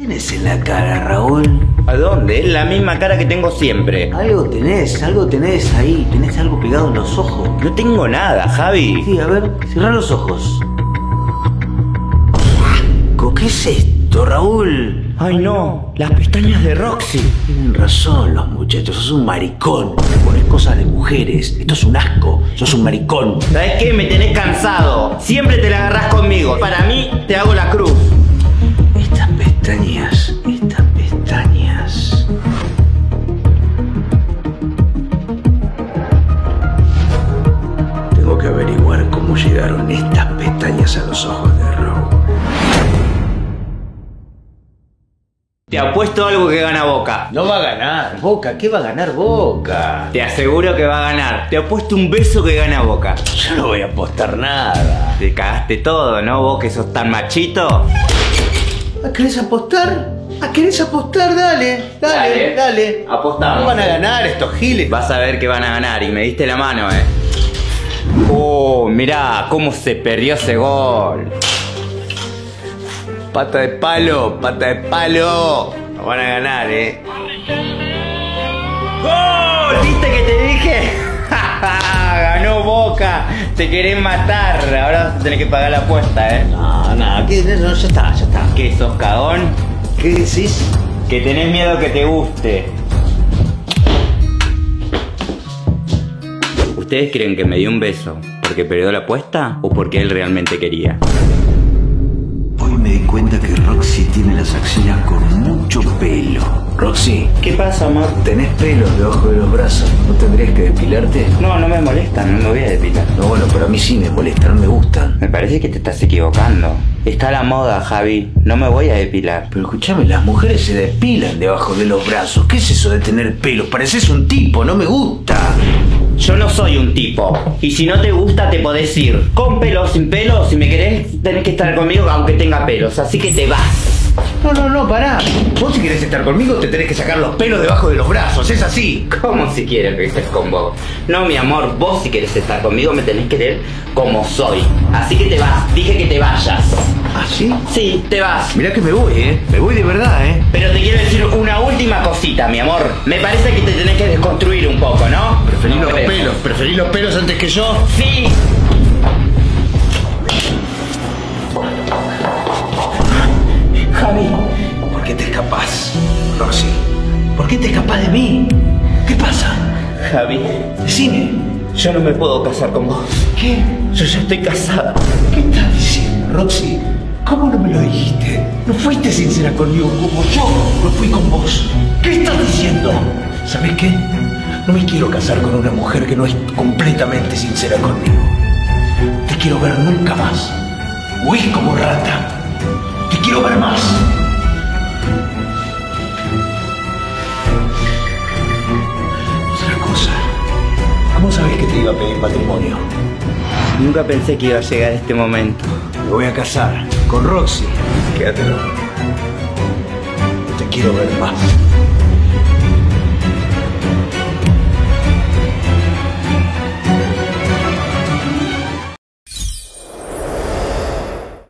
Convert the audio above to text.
tenés en la cara, Raúl? ¿A dónde? Es la misma cara que tengo siempre. Algo tenés, algo tenés ahí. Tenés algo pegado en los ojos. No tengo nada, Javi. Sí, a ver, cierra los ojos. ¿Qué es esto, Raúl? Ay, no, las pestañas de Roxy. Tienen razón los muchachos, sos un maricón. Te pones cosas de mujeres. Esto es un asco, sos un maricón. ¿Sabes qué? Me tenés cansado. Siempre te la agarrás conmigo. Para mí, te hago la cruz. Estas pestañas, estas pestañas. Tengo que averiguar cómo llegaron estas pestañas a los ojos de Raúl. Te apuesto algo que gana Boca. No va a ganar, Boca, ¿qué va a ganar Boca? Te aseguro que va a ganar. Te apuesto un beso que gana Boca. Yo no voy a apostar nada. Te cagaste todo, ¿no? Vos que sos tan machito. ¿A querés apostar? ¿A querés apostar? Dale, dale, dale. Apostamos. No van a ganar estos giles. Vas a ver que van a ganar y me diste la mano, eh. Oh, mirá cómo se perdió ese gol. Pata de palo, pata de palo. No van a ganar, eh. ¡Gol! Boca. Te querés matar. Ahora vas a tener que pagar la apuesta, eh. No, no, ¿qué? no, ya está, ya está. ¿Qué sos cagón? ¿Qué decís? Que tenés miedo que te guste. ¿Ustedes creen que me dio un beso porque perdió la apuesta o porque él realmente quería? Cuenta que Roxy tiene las axilas con mucho pelo. Roxy, ¿Qué pasa, amor? tenés pelos debajo de los brazos. ¿No tendrías que depilarte? No, no me molestan, no me voy a depilar. No, bueno, pero a mí sí me molestan, me gustan. Me parece que te estás equivocando. Está la moda, Javi. No me voy a depilar. Pero escúchame, las mujeres se depilan debajo de los brazos. ¿Qué es eso de tener pelos? Pareces un tipo, no me gusta. Yo no soy un tipo. Y si no te gusta, te podés ir. Con pelo o sin pelo, si me querés, tenés que estar conmigo aunque tenga pelos. Así que te vas. No, no, no, pará. Vos si querés estar conmigo te tenés que sacar los pelos debajo de los brazos, es así. ¿Cómo si quieres que estés con vos? No, mi amor, vos si querés estar conmigo me tenés que querer como soy. Así que te vas. Dije que te vayas. ¿Ah, sí? Sí, te vas. Mirá que me voy, ¿eh? Me voy de verdad, ¿eh? Pero te quiero decir una última cosita, mi amor. Me parece que te tenés que desconstruir un poco, ¿no? Preferí los pelos, preferí los pelos antes que yo. Sí. Javi, ¿Por qué te escapás, Roxy? ¿Por qué te escapás de mí? ¿Qué pasa? Javi, Decime. yo no me puedo casar con vos. ¿Qué? Yo ya estoy casada. ¿Qué estás diciendo, Roxy? ¿Cómo no me lo dijiste? No fuiste sincera conmigo como yo lo fui con vos. ¿Qué estás diciendo? ¿Sabes qué? No me quiero casar con una mujer que no es completamente sincera conmigo. Te quiero ver nunca más. Huís como rata. Te quiero ver más. Otra cosa. ¿Cómo sabés que te iba a pedir matrimonio? Nunca pensé que iba a llegar este momento. Me voy a casar con Roxy. Quédatelo. Te quiero ver más.